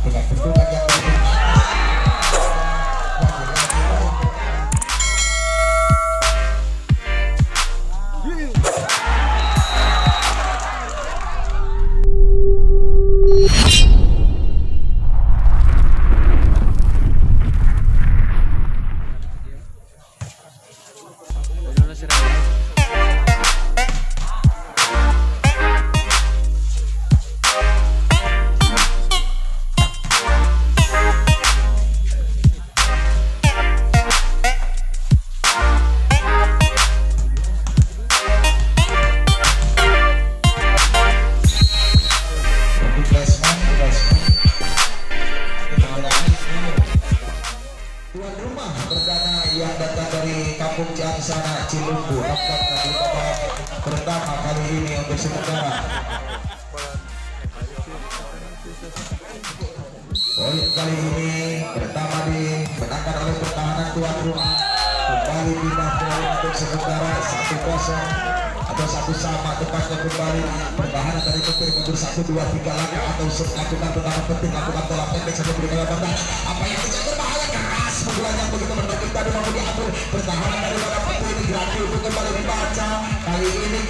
dengan bentukan yang Cilumbu, tempat tadi babak pertama kali ini untuk sementara. Poin kali ini pertama dimenangkan oleh pertahanan tuan rumah. Kembali pindah poin untuk sementara 1-0 atau satu sama tepatnya kembali pertahanan dari petir mundur satu dua tiga langkah atau lakukan pertahanan penting lakukan bola pendek saja berikan apa yang terjadi berbahaya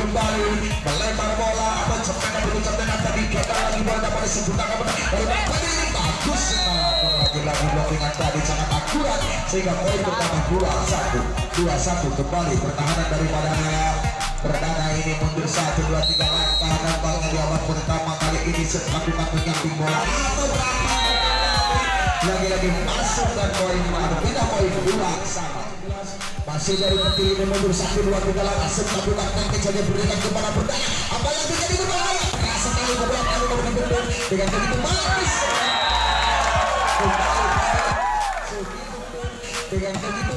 kembali melempar bola cepat berbicara dengan tadi kita lagi bola dapat. Disebutkan dari petir ini bagus lagi-lagi blockingan tadi sangat akurat sehingga poin pertama dua satu dua satu kembali pertahanan daripada perdana ini mundur satu dua tiga langkah dan bangga di awal pertama kali ini melakukan penyamping bola lagi-lagi masuk dan poin atau pindah poin dua sama. Masih dari petir ini mundur satu dua tiga langkah melakukan package saja berikan kepada perdana. Apa yang terjadi berbahaya rasa kali beberapa kali begitu dengan begitu manis dengan begitu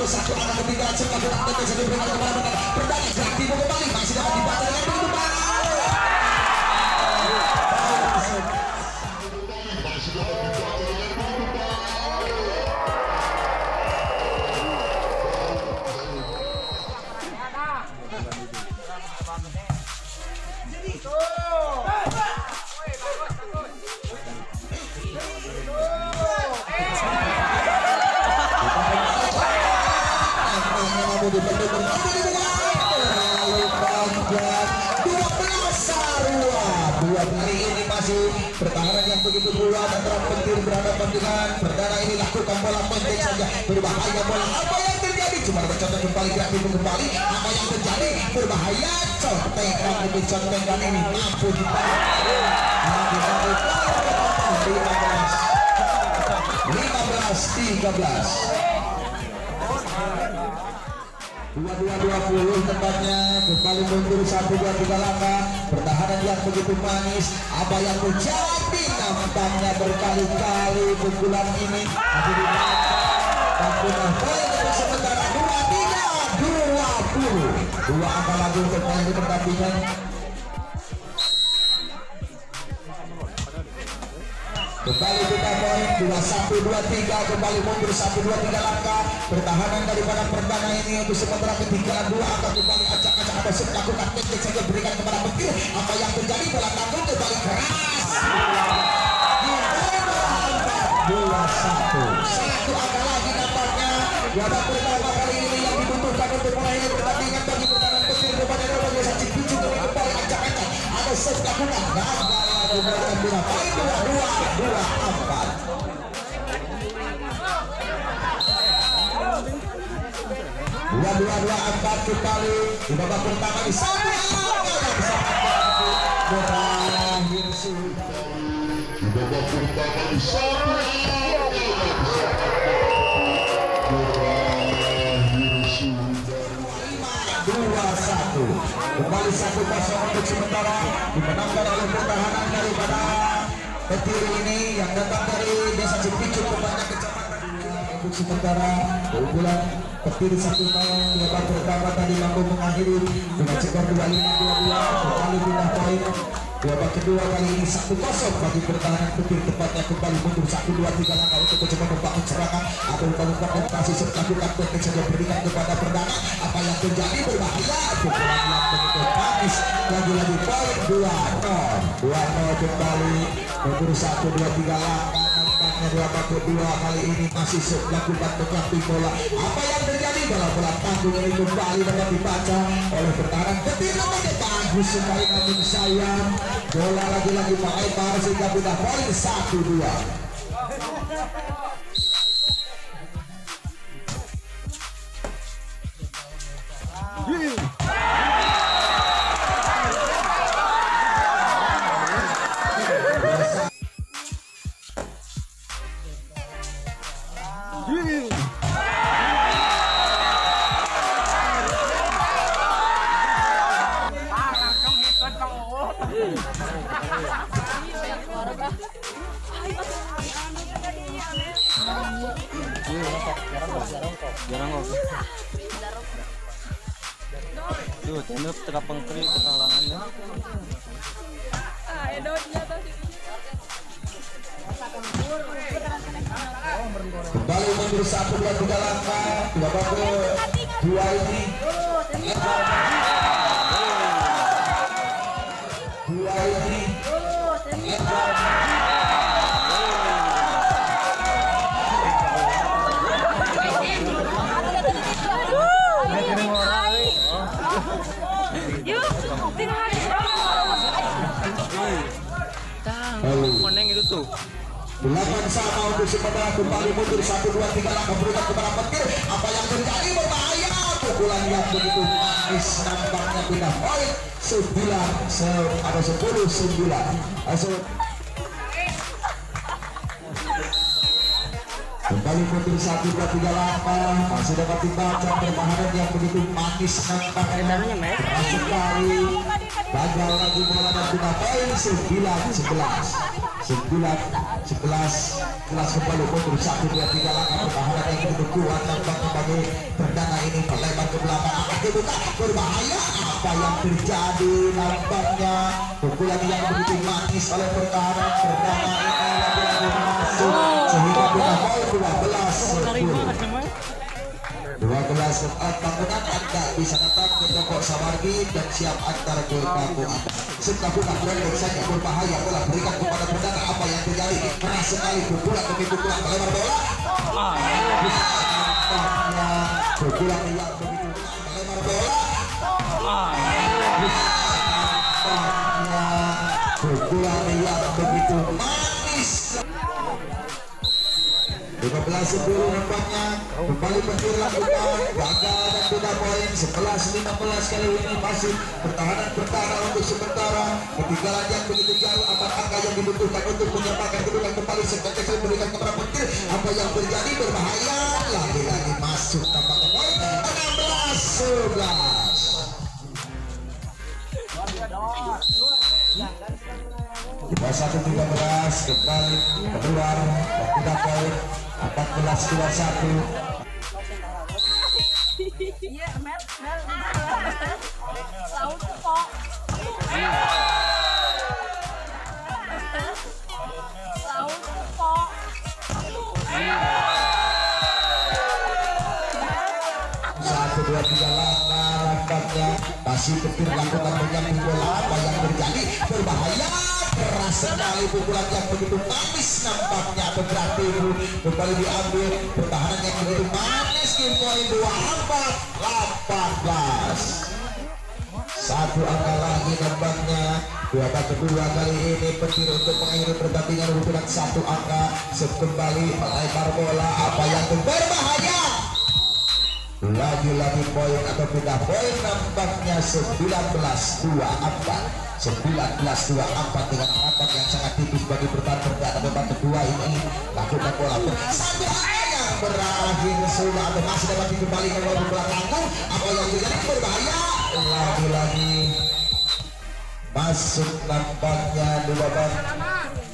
Ima ada satu anak ketiga serta bola tete saja berikan kepada perdana gratis kembali dengan perdana ini lakukan bola pendek saja berbahaya bola. Apa yang terjadi? Cuma bercontoh kembali gratis kembali. Apa yang terjadi? Berbahaya. Contekan demi contekan ini mampu ditarik lima belas. Tiga belas dua dua dua puluh tempatnya. Kembali mundur satu dua tiga langkah. Pertahanan yang begitu manis. Apa yang terjadi nampaknya berkali-kali pukulan ini. Masih punya poin untuk sementara. Dua tiga dua dua angka lagi untuk di pertandingan Kembali kita poin 21 23 kembali mundur 1 2 3 langkah. Pertahanan daripada perdana ini untuk sementara ketinggalan dua akan kembali acak-acak atau melakukan teknik saja berikan kepada petir. Apa yang terjadi? Bola tanggung kembali keras dua satu satu angka lagi nampaknya babak pertama kali ini yang dibutuhkan untuk mulai ini pertandingan bagi pertahanan petir kepada Robo Saci Picu kembali acak-acak atau set lakukan gagal kembali dua dua dua dua empat dua dua dua empat kembali babak pertama di sana dua satu kembali satu kosong untuk sementara dimenangkan oleh pertahanan daripada petir ini yang datang dari desa Cipicu kepada kecamatan untuk sementara keunggulan petir satu di babak pertama tadi mampu mengakhiri dengan skor dua lima dua dua kembali pindah poin babak kedua kali ini satu kosong bagi pertahanan petir tepatnya kembali mundur. Satu dua tiga langkah untuk mencoba membangun serangan. Atau membangun komunikasi serta lakukan teknik saja berikan kepada perdana. Apa yang terjadi berbahaya? Manis lagi-lagi poin dua nol. Dua nol kembali. Mundur satu dua tiga langkah. Nampaknya babak kedua kali ini masih melakukan penyamping bola. Apa yang terjadi? Dalam bola panggung ini kembali dapat dibaca oleh pertahanan petir nampaknya sekali namun sayang bola lagi-lagi melebar sehingga pindah poin satu dua tuh tenda tengah pengkri kekalangan ya kembali mundur satu dua tiga langkah dua babak dua ini koneng itu tuh Delapan sama untuk sementara kembali mundur satu dua tiga langkah berikan kepada petir apa yang terjadi berbahaya pukulan yang begitu manis nampaknya pindah poin sembilan se ada sepuluh sembilan Asal Dua tiga langkah masih dapat dibaca pertahanan yang begitu manis nampaknya keras sekali gagal lagi bola dan pindah poin sembilan sebelas. Sembilan sebelas sebelas kembali tiga langkah pertahanan yang begitu kuat nampaknya bagi perdana ini melebar ke belakang. Akan dibuka? Berbahaya. Apa yang terjadi? Nampaknya pukulan yang begitu manis oleh pertahanan perdana ini lagi-lagi masuk sehingga bangunan anda bisa datang ke toko Sawargi dan siap antar ke kampung anda sekabukan branding saja berbahaya. Bola berikan kepada perdana apa yang terjadi. Keras sekali pukulan demi pukulan melebar bola pukulan yang begitu melebar bola pukulan yang begitu manis 15 sepuluh nampaknya. Kembali petir lakukan gagal dan tidak poin. 11 15 kali ini masih pertahanan pertahanan untuk sementara. Ketinggalan yang begitu jauh. Apa angka yang dibutuhkan untuk menyamakan kedudukan kembali? Seketika berikan kepada petir apa yang terjadi berbahaya? Lagi-lagi masuk tampaknya poin 16 11 Dua satu tiga belas kembali keluar dan tidak poin empat belas dua satu Iya, Mel, Mel, Laut kok. Laut kok. satu dua tiga langkah nampaknya masih petir lakukan menyamping bola yang terjadi berbahaya keras sekali pukulan yang begitu manis nampaknya berarti kembali diambil pertahanan yang begitu manis game poin dua empat delapan belas. Satu angka lagi nampaknya. Dua kali kedua kali ini petir untuk mengakhiri pertandingan. Hubungan satu angka sekembali melebar bola. Apa yang berbahaya lagi-lagi poin atau pindah poin nampaknya 19-24 19-24 dengan harapan yang sangat tipis bagi pertahanan perdana babak kedua ini. Lakukan bola pun satu yang berakhir sudah atau masih dapat dikembalikan oleh bola tanggung apa yang terjadi berbahaya? Lagi-lagi masuk nampaknya di babak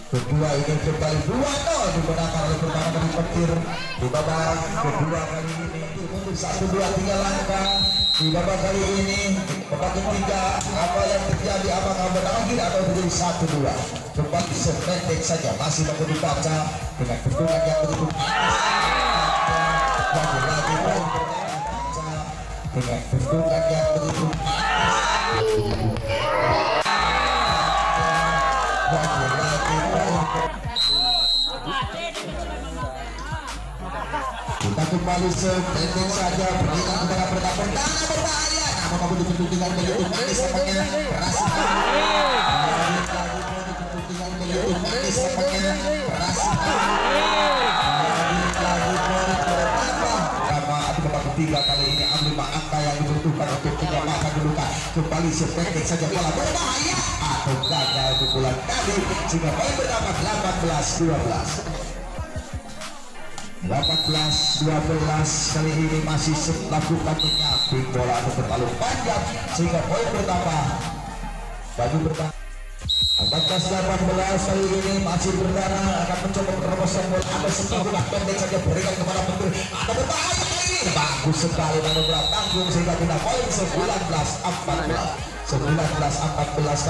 kedua ini kembali 2-0 dimenangkan oleh pertahanan dari petir. Di babak kedua kali ini mundur satu dua tiga langkah. Di babak kali ini babak ketiga apa yang terjadi apakah berakhir atau menjadi satu dua? Kembali sependek saja masih mampu dibaca dengan bentukan yang begitu. Lagi-lagi dengan bentukan yang begitu kembali sependek saja berikan kepada pertama pertama berbahaya. Namun kamu dipentingkan begitu manis mau dipentingkan begitu manis di babak ketiga kali ini ambil angka yang dibutuhkan untuk menyamakan kedudukan kembali sependek saja bola berbahaya atau gagal pukulan tadi sehingga poin bertambah 18 12 18 12 kali ini masih melakukan menyamping bola atau terlalu panjang sehingga poin pertama bagi pertama. 14 18 kali ini masih berdarah akan mencoba meneroboskan bola. Ada sebuah pendek saja berikan kepada Menteri ada berbahaya kali ini. Bagus sekali namun berat tanggung sehingga tidak poin 19 14 19 14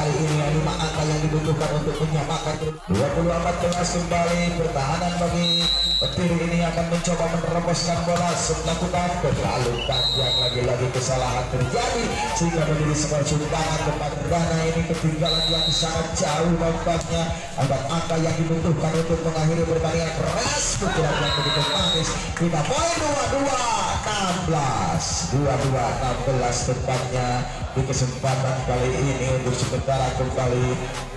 kali ini lima angka yang dibutuhkan untuk menyamakan 20 14 kembali pertahanan bagi petir ini akan mencoba meneroboskan bola. Melakukan terlalu panjang lagi-lagi kesalahan terjadi sehingga menjadi skor sumbangan tempat perdana ini ketinggalan yang sangat jauh nampaknya. Agar angka yang dibutuhkan untuk mengakhiri pertandingan. Keras pukulan yang begitu manis. Kita poin 22 16 22 16 tepatnya. Di kesempatan kali ini untuk sementara kembali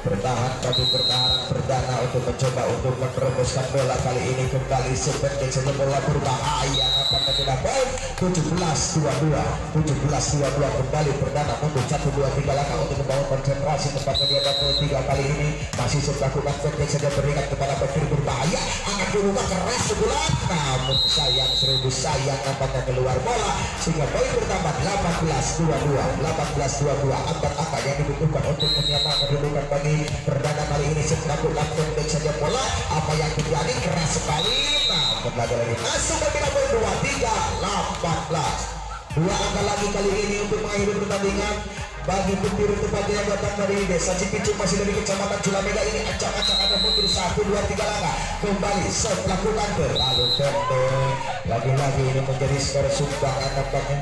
bertahan kami bertahan perdana untuk mencoba untuk meneroboskan bola kali ini kembali sependek saja bola berbahaya apakah tidak poin 17 22 17 22 kembali perdana untuk 1 2 3 langkah untuk membangun konsentrasi tempatnya di ada poin 3 kali ini masih melakukan pendek saja berikan kepada petir berbahaya angkat di keras sebulan namun sayang seribu sayang nampaknya keluar bola sehingga poin bertambah 18 22 18 22 angkat angka yang dibutuhkan untuk menyamakan kedudukan bagi perdana kali ini melakukan pendek saja bola apa yang terjadi keras sekali namun lagi-lagi masuk ke poin 23 18 dua angka lagi kali ini untuk mengakhiri pertandingan. Bagi petir tepatnya yang datang dari desa Cipicuk masih dari kecamatan Culamega ini acak-acak ada mundur satu dua tiga langkah. Kembali set lakukan terlalu pendek lagi-lagi ini menjadi skor sumbangan nampaknya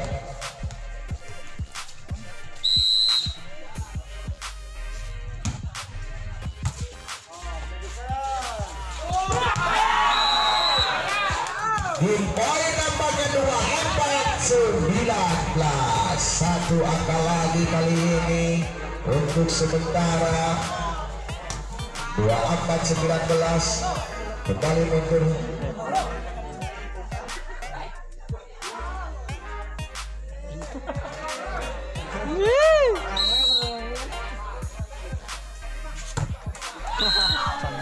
di poin 19 satu angka lagi kali ini. Untuk sementara. 24 19 kembali mundur.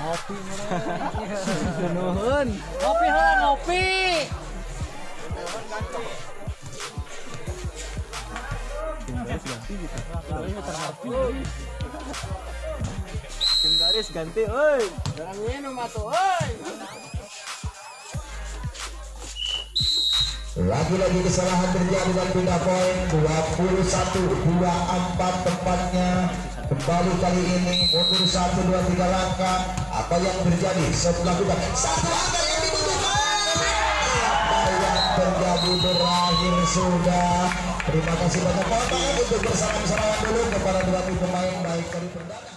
Ngopi ngopi ngopi ngopi. Tim garis ganti, oi. Jangan minum atuh, oi. Lagi-lagi kesalahan terjadi dan pindah poin 21 24 tempatnya. Kembali kali ini mundur 1 2 3 langkah. Apa yang terjadi setelah kita satu angka yang dibutuhkan. Apa yang terjadi berakhir sudah terima kasih banyak Bapak untuk bersama-sama dulu kepada dua pemain baik dari perdana